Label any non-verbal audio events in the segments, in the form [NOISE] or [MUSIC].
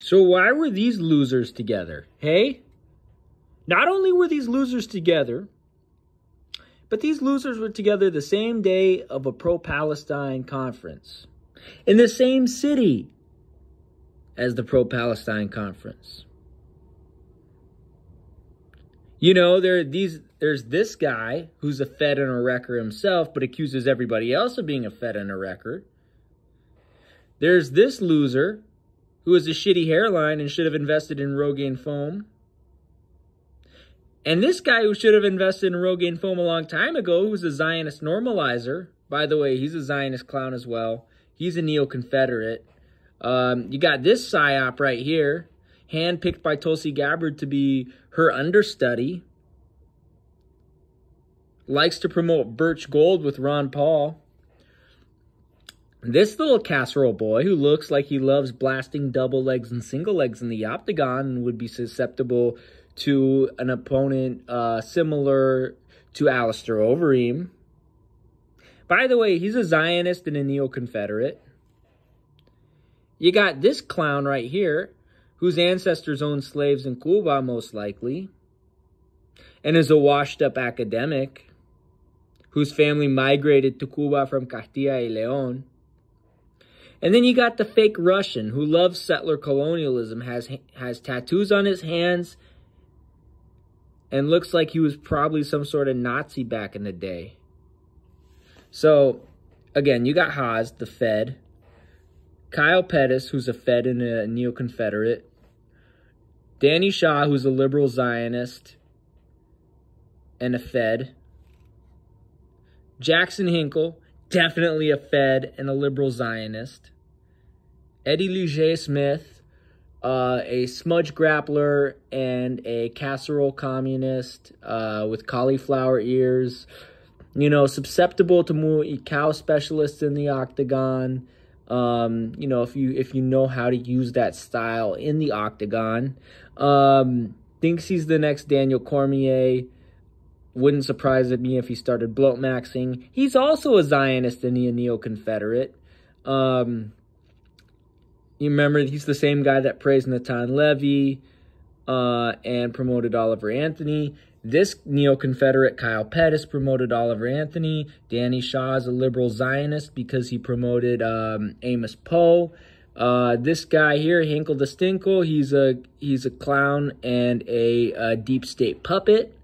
So why were these losers together? Hey? Not only were these losers together, but these losers were together the same day of a pro-Palestine conference in the same city as the pro-Palestine conference. You know, there these there's this guy who's a Fed and a wrecker himself, but accuses everybody else of being a Fed and a wrecker. There's this loser who has a shitty hairline and should have invested in Rogaine foam. And this guy who should have invested in Rogaine foam a long time ago, who's a Zionist normalizer. By the way, he's a Zionist clown as well. He's a neo-Confederate. Um, you got this psyop right here, handpicked by Tulsi Gabbard to be her understudy. Likes to promote Birch Gold with Ron Paul. This little casserole boy who looks like he loves blasting double legs and single legs in the octagon would be susceptible to an opponent uh, similar to Alistair Overeem. By the way, he's a Zionist and a neo-Confederate. You got this clown right here, whose ancestors owned slaves in Cuba, most likely, and is a washed-up academic, whose family migrated to Cuba from Castilla y León. And then you got the fake Russian who loves settler colonialism, has has tattoos on his hands, and looks like he was probably some sort of Nazi back in the day. So, again, you got Haz, the Fed, Kyle Pettis, who's a Fed and a neo-Confederate, Danny Shaw, who's a liberal Zionist and a Fed, Jackson Hinkle, definitely a Fed and a liberal Zionist. Eddie Liger Smith, uh, a smudge grappler and a casserole communist uh, with cauliflower ears. You know, susceptible to Muay Khao specialists in the octagon. Um, you know, if you if you know how to use that style in the octagon, um, thinks he's the next Daniel Cormier. Wouldn't surprise me if he started bloat maxing. He's also a Zionist and a neo-Confederate. Um, you remember he's the same guy that praised Natan Levy uh, and promoted Oliver Anthony. This neo-Confederate Kyle Pettis promoted Oliver Anthony. Danny Shaw is a liberal Zionist because he promoted um, Amos Poe. Uh, this guy here, Hinkle the Stinkle, he's a he's a clown and a, a deep state puppet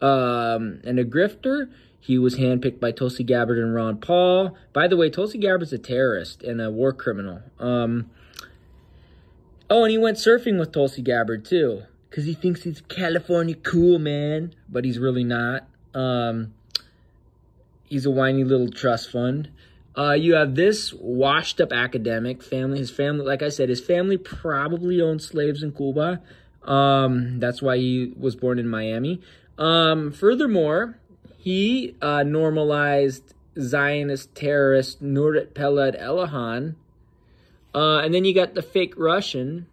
um, and a grifter. He was handpicked by Tulsi Gabbard and Ron Paul. By the way, Tulsi Gabbard's a terrorist and a war criminal. Um, oh, and he went surfing with Tulsi Gabbard too, because he thinks he's California cool man, but he's really not. Um, he's a whiny little trust fund. Uh, you have this washed up academic family. His family, like I said, his family probably owned slaves in Cuba. Um, that's why he was born in Miami. Um, furthermore, he uh, normalized Zionist terrorist Nurit Peled Elihan. Uh, and then you got the fake Russian,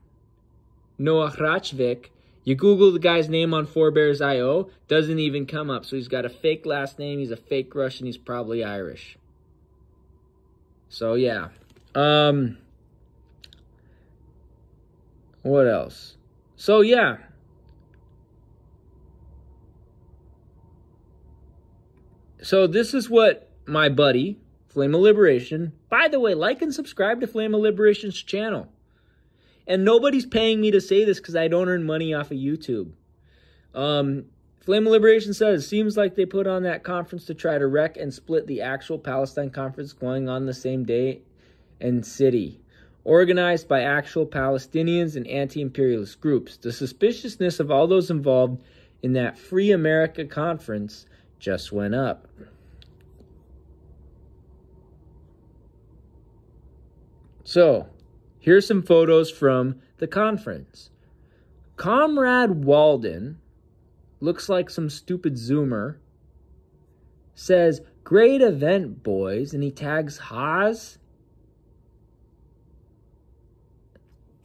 Noah Khrachvik. You Google the guy's name on Forebears.io, doesn't even come up. So he's got a fake last name. He's a fake Russian. He's probably Irish. So, yeah. Um, what else? So, yeah. So this is what my buddy, Flame of Liberation, by the way, like and subscribe to Flame of Liberation's channel. And nobody's paying me to say this because I don't earn money off of YouTube. Um, Flame of Liberation says, seems like they put on that conference to try to wreck and split the actual Palestine conference going on the same day and city. Organized by actual Palestinians and anti-imperialist groups. The suspiciousness of all those involved in that Free America conference just went up. So, here's some photos from the conference. Comrade Walden looks like some stupid zoomer. Says, great event, boys, and he tags Haz.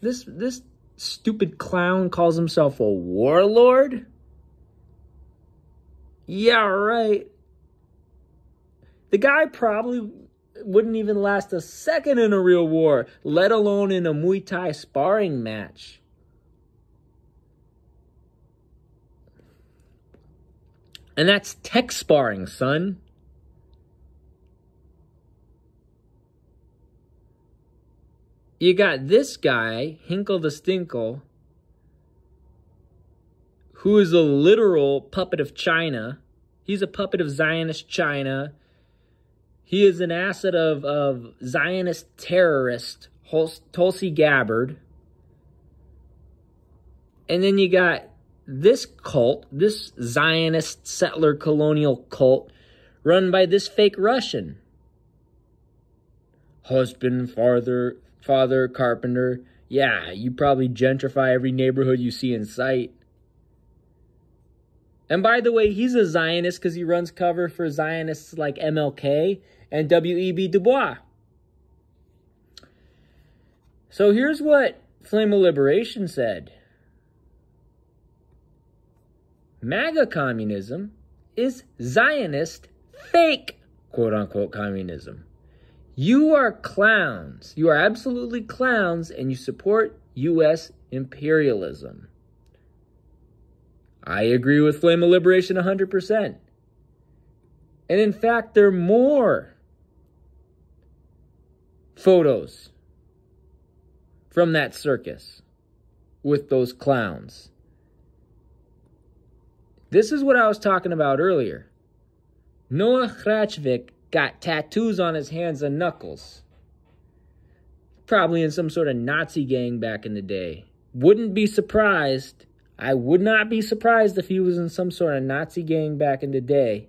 This this stupid clown calls himself a warlord? Yeah, right. The guy probably wouldn't even last a second in a real war, let alone in a Muay Thai sparring match. And that's tech sparring, son. You got this guy, Hinkle the Stinkle, who is a literal puppet of China. He's a puppet of Zionist China. He is an asset of, of Zionist terrorist Tulsi Gabbard. And then you got this cult, this Zionist settler colonial cult, run by this fake Russian. Husband, father, father, carpenter. Yeah, you probably gentrify every neighborhood you see in sight. And by the way, he's a Zionist because he runs cover for Zionists like MLK and W.E.B. Du Bois. So here's what Flame of Liberation said MAGA communism is Zionist fake quote unquote communism. You are clowns. You are absolutely clowns and you support U.S. imperialism. I agree with Flame of Liberation 100%. And in fact, there are more photos from that circus with those clowns. This is what I was talking about earlier. Noah Khrachvik got tattoos on his hands and knuckles. Probably in some sort of Nazi gang back in the day. Wouldn't be surprised I would not be surprised if he was in some sort of Nazi gang back in the day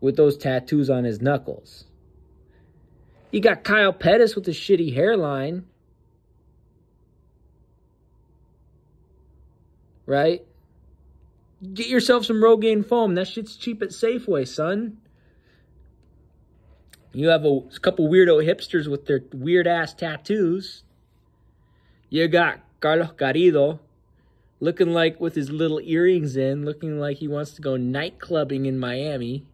with those tattoos on his knuckles. You got Kyle Pettis with the shitty hairline. Right? Get yourself some Rogaine foam. That shit's cheap at Safeway, son. You have a couple weirdo hipsters with their weird ass tattoos. You got Carlos Garrido looking like with his little earrings in, looking like he wants to go night clubbing in Miami.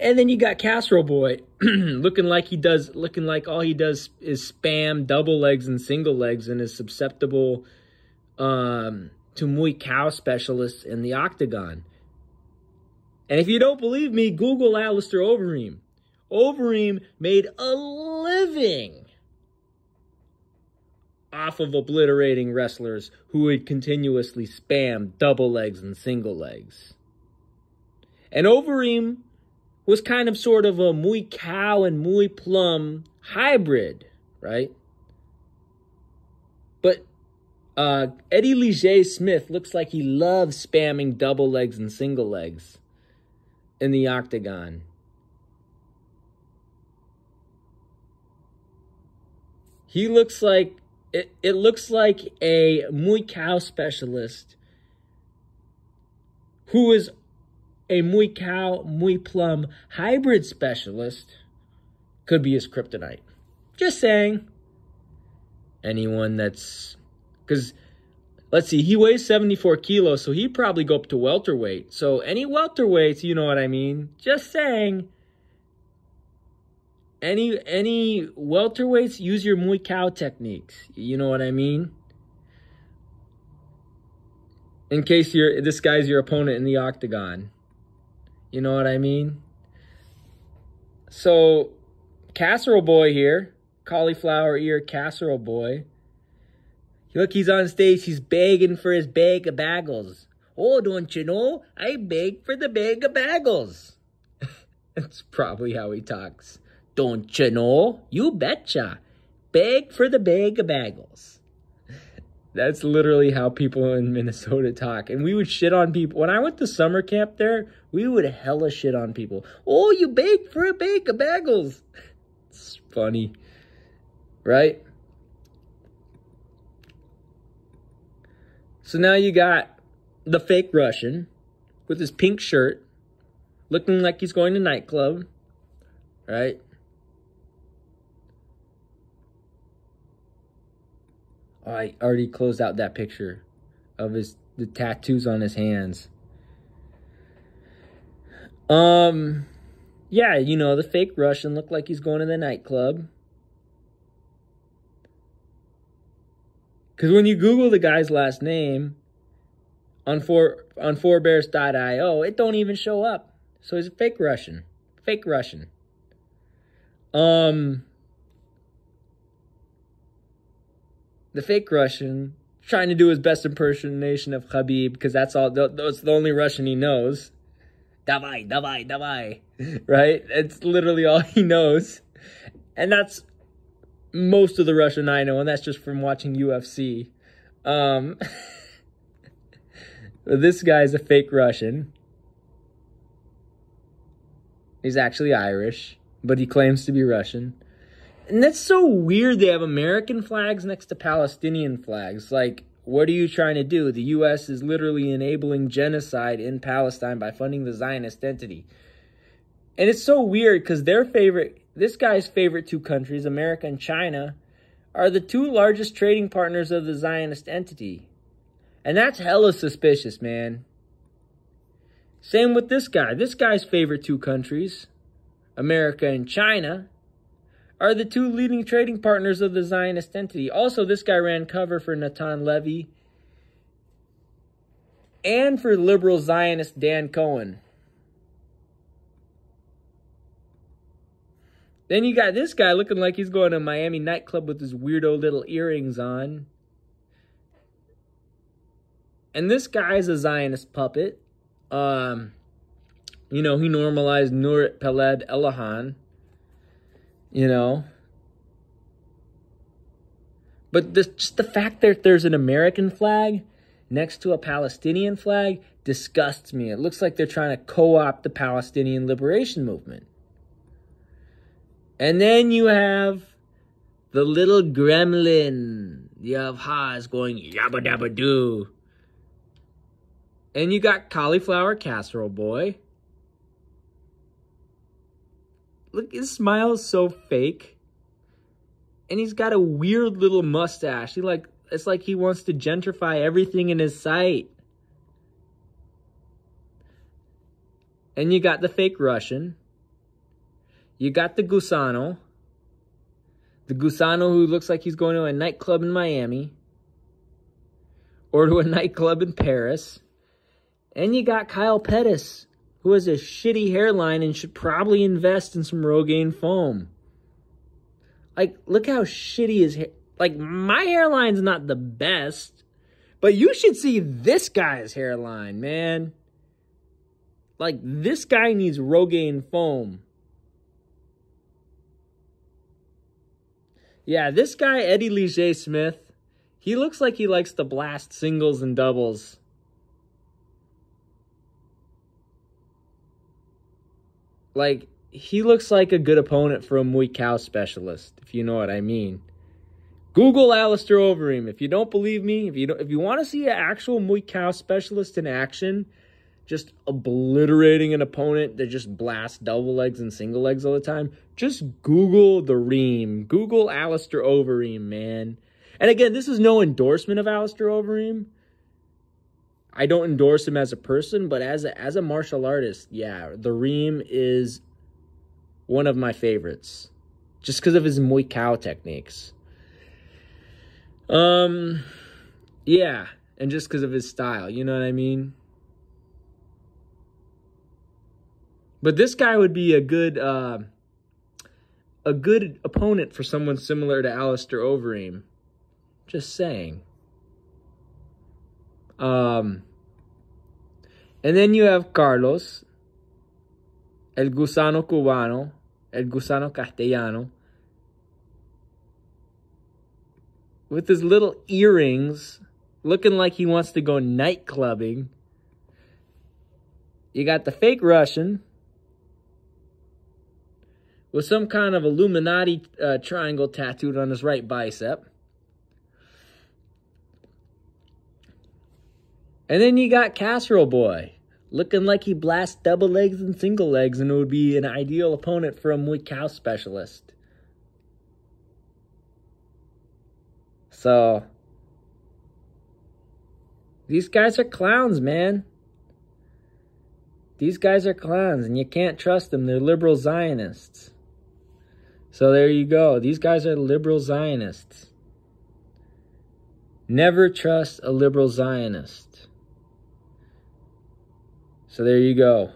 And then you got Casserole Boy [CLEARS THROAT] looking like he does, looking like all he does is spam double legs and single legs and is susceptible um, to Muay Khao specialists in the octagon. And if you don't believe me, Google Alistair Overeem. Overeem made a living off of obliterating wrestlers who would continuously spam double legs and single legs. And Overeem was kind of sort of a Muay Khao and Muay Plam hybrid, right? But uh, Eddie Liger Smith looks like he loves spamming double legs and single legs in the octagon. He looks like it, it looks like a Muay Khao specialist who is a Muay Khao, Muay Plam hybrid specialist could be his kryptonite. Just saying. Anyone that's, because let's see, he weighs 74 kilos, so he'd probably go up to welterweight. So any welterweights, you know what I mean. Just saying any any welterweights use your Muay Khao techniques. You know what I mean? In case you're this guy's your opponent in the octagon. You know what I mean? So casserole boy here, cauliflower ear casserole boy. Look, he's on stage. He's begging for his bag of bagels. Oh, don't you know? I beg for the bag of bagels. [LAUGHS] That's probably how he talks. Don't you know? You betcha. Beg for the bag of bagels. [LAUGHS] That's literally how people in Minnesota talk. And we would shit on people. When I went to summer camp there, we would hella shit on people. Oh, you beg for a bag of bagels. [LAUGHS] It's funny. Right? So now you got the fake Russian with his pink shirt, looking like he's going to nightclub, right? I already closed out that picture of his the tattoos on his hands. Um Yeah, you know, the fake Russian looked like he's going to the nightclub. Because when you Google the guy's last name on for on forebears.io, it don't even show up. So he's a fake Russian. Fake Russian. Um the fake Russian trying to do his best impersonation of Khabib because that's all that's the only Russian he knows. Davai, davai, davai. [LAUGHS] Right? It's literally all he knows. And that's most of the Russian I know, and that's just from watching UFC. Um, [LAUGHS] this guy's a fake Russian. He's actually Irish, but he claims to be Russian. And that's so weird they have American flags next to Palestinian flags. Like, what are you trying to do? The U.S. is literally enabling genocide in Palestine by funding the Zionist entity. And it's so weird because their favorite, this guy's favorite two countries, America and China, are the two largest trading partners of the Zionist entity. And that's hella suspicious, man. Same with this guy. This guy's favorite two countries, America and China, are the two leading trading partners of the Zionist entity. Also, this guy ran cover for Natan Levy and for liberal Zionist Dan Cohen. Then you got this guy looking like he's going to Miami nightclub with his weirdo little earrings on. And this guy's a Zionist puppet. Um, you know, he normalized Nurit Peled Elahan. You know. But this, just the fact that there's an American flag next to a Palestinian flag disgusts me. It looks like they're trying to co-opt the Palestinian liberation movement. And then you have the little gremlin. You have Haz going yabba dabba doo. And you got cauliflower casserole boy. Look, his smile is so fake. And he's got a weird little mustache. He like it's like he wants to gentrify everything in his sight. And you got the fake Russian. You got the Gusano. The Gusano who looks like he's going to a nightclub in Miami. Or to a nightclub in Paris. And you got Kyle Pettis, who has a shitty hairline and should probably invest in some Rogaine foam. Like, look how shitty his hair... Like, my hairline's not the best. But you should see this guy's hairline, man. Like, this guy needs Rogaine foam. Yeah, this guy, Eddie Liger Smith, he looks like he likes to blast singles and doubles. Like, he looks like a good opponent for a Muay Khao specialist, if you know what I mean. Google Alistair Overeem. If you don't believe me, if you don't, if you want to see an actual Muay Khao specialist in action, just obliterating an opponent that just blasts double legs and single legs all the time, just Google the Reem. Google Alistair Overeem, man. And again, this is no endorsement of Alistair Overeem. I don't endorse him as a person, but as a, as a martial artist, yeah, the Reem is one of my favorites. Just because of his Muay Khao techniques. Um, yeah, and just because of his style, you know what I mean? But this guy would be a good uh, a good opponent for someone similar to Alistair Overeem. Just saying. Um, and then you have Carlos, El Gusano Cubano, El Gusano Castellano, with his little earrings, looking like he wants to go night clubbing. You got the fake Russian, with some kind of Illuminati uh, triangle tattooed on his right bicep. And then you got Casserole Boy, looking like he blasts double legs and single legs and it would be an ideal opponent for a Muay Khao specialist. So, these guys are clowns, man. These guys are clowns and you can't trust them. They're liberal Zionists. So there you go. These guys are liberal Zionists. Never trust a liberal Zionist. So there you go.